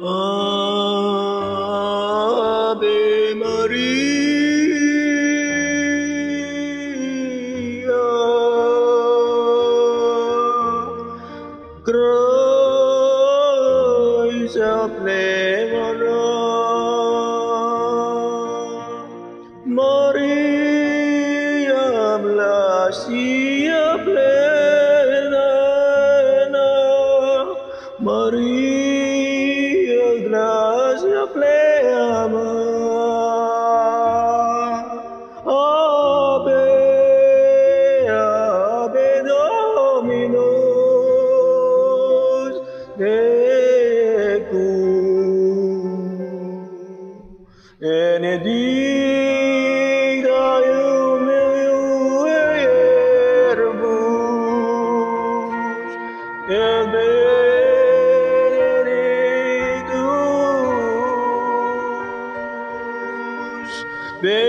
Ave Maria, Gracia plena, Maria plena, Maria Benedicta verbus, et benedictus, benedictus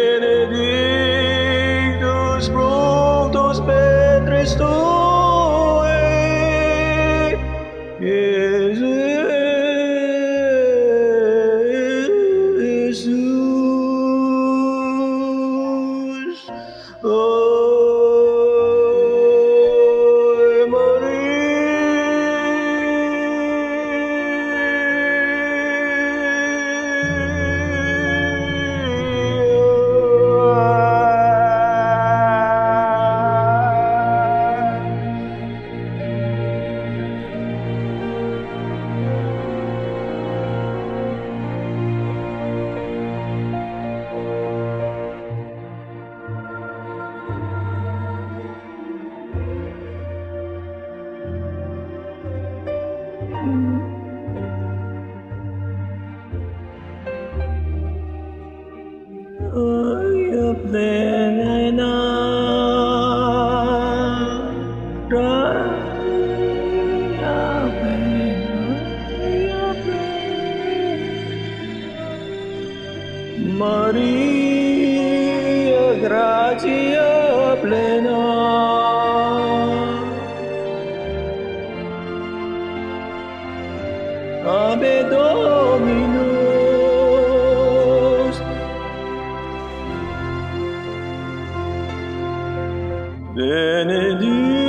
Jesus. Maria gratia plena. Ave Dominus. Benedictus